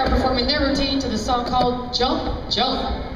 are performing their routine to the song called Jump, Jump.